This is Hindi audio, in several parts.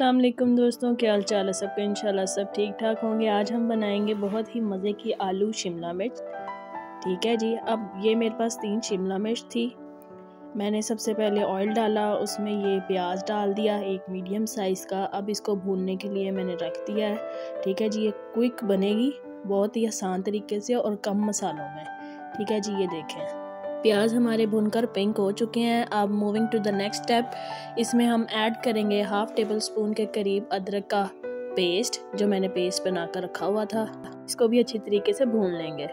अल्लाम दोस्तों, क्या हाल चाल है सबका? इंशाल्लाह सब ठीक ठाक होंगे। आज हम बनाएँगे बहुत ही मज़े की आलू शिमला मिर्च। ठीक है जी, अब ये मेरे पास तीन शिमला मिर्च थी। मैंने सबसे पहले ऑयल डाला, उसमें ये प्याज डाल दिया, एक मीडियम साइज़ का। अब इसको भूनने के लिए मैंने रख दिया है। ठीक है जी, ये क्विक बनेगी, बहुत ही आसान तरीके से और कम मसालों में। ठीक है जी, ये देखें। प्याज हमारे भुनकर पिंक हो चुके हैं। अब moving to the next step इसमें हम ऐड करेंगे हाफ़ टेबल स्पून के करीब अदरक का पेस्ट जो मैंने पेस्ट बना कर रखा हुआ था। इसको भी अच्छी तरीके से भून लेंगे।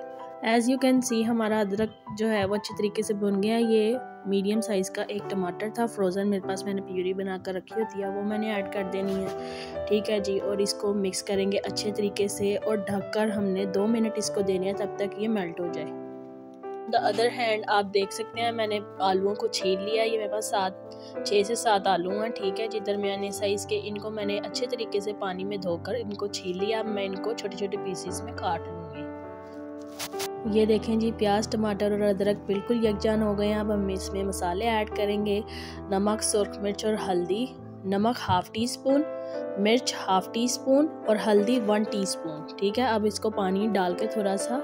एज़ यू कैन सी हमारा अदरक जो है, वो अच्छी तरीके से भुन गया। ये मीडियम साइज़ का एक टमाटर था फ्रोज़न मेरे पास मैंने प्यूरी बना कर रखी होती है, वो मैंने ऐड कर देनी है। ठीक है जी, और इसको मिक्स करेंगे अच्छे तरीके से, और ढककर हमने दो मिनट इसको देने हैं, तब तक ये मेल्ट हो जाए। द अदर हैंड आप देख सकते हैं, मैंने आलूओं को छील लिया, ये मेरे पास सात छः से सात आलू हैं, ठीक है जी दरमियाने साइज़ के इनको मैंने अच्छे तरीके से पानी में धोकर इनको छील लिया, अब मैं इनको छोटे छोटे पीसीस में काट लूँगी। ये देखें जी, प्याज, टमाटर और अदरक बिल्कुल यकजान हो गए हैं, अब हम इसमें मसाले ऐड करेंगे, नमक, सुरख मिर्च और हल्दी, नमक हाफ़ टी स्पून मिर्च हाफ़ टी स्पून और हल्दी वन टीस्पून ठीक है, अब इसको पानी डाल के थोड़ा सा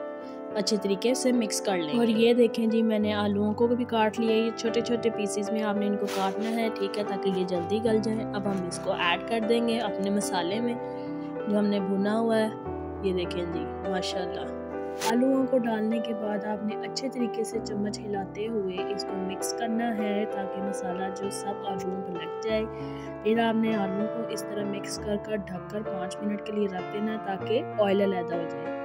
अच्छे तरीके से मिक्स कर लें और ये देखें जी, मैंने आलूओं को भी काट लिया ये छोटे छोटे पीसीज में आपने इनको काटना है, ठीक है, ताकि ये जल्दी गल जाए। अब हम इसको ऐड कर देंगे अपने मसाले में, जो हमने भुना हुआ है। ये देखें जी, माशाल्लाह। आलूओं को डालने के बाद आपने अच्छे तरीके से चम्मच हिलाते हुए इसको मिक्स करना है, ताकि मसाला जो सब आलूओं पर लग जाए। फिर आपने आलू को इस तरह मिक्स कर कर ढक कर पाँच मिनट के लिए रख देना ताकि ऑयल अलहदा हो जाए।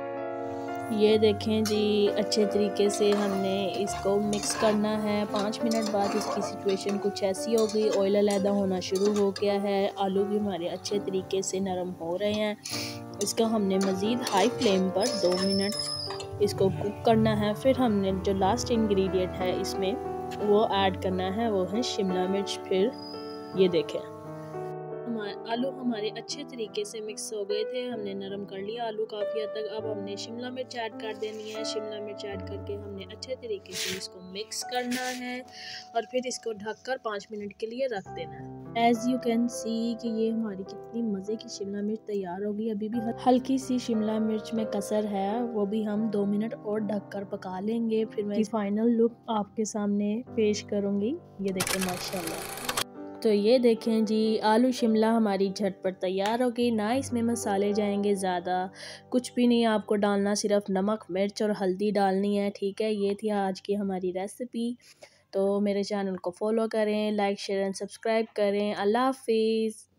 ये देखें जी, अच्छे तरीके से हमने इसको मिक्स करना है। पाँच मिनट बाद इसकी सिचुएशन कुछ ऐसी हो गई। ऑयल अलहदा होना शुरू हो गया है। आलू भी हमारे अच्छे तरीके से नरम हो रहे हैं। इसका हमने मज़ीद हाई फ्लेम पर दो मिनट इसको कुक करना है। फिर हमने जो लास्ट इंग्रेडिएंट है, इसमें वो ऐड करना है। वो है शिमला मिर्च। फिर ये देखें। हमारे आलू हमारे अच्छे तरीके से मिक्स हो गए थे हमने नरम कर लिया आलू काफ़ी हद तक। अब हमने शिमला मिर्च ऐड कर देनी है। शिमला मिर्च ऐड करके हमने अच्छे तरीके से इसको मिक्स करना है और फिर इसको ढककर पाँच मिनट के लिए रख देना है। एज़ यू कैन सी कि ये हमारी कितनी मज़े की शिमला मिर्च तैयार होगी अभी भी हल्की सी शिमला मिर्च में कसर है वो भी हम दो मिनट और ढककर पका लेंगे। फिर मैं फाइनल लुक आपके सामने पेश करूँगी। ये देखें माशाल्लाह। तो ये देखें जी, आलू शिमला हमारी झटपट तैयार होगी ना इसमें मसाले जाएँगे ज़्यादा। कुछ भी नहीं, आपको डालना सिर्फ़ नमक, मिर्च और हल्दी डालनी है, ठीक है? ये थी आज की हमारी रेसिपी। तो मेरे चैनल को फॉलो करें, लाइक, शेयर एंड सब्सक्राइब करें। अल्लाह हाफिज़।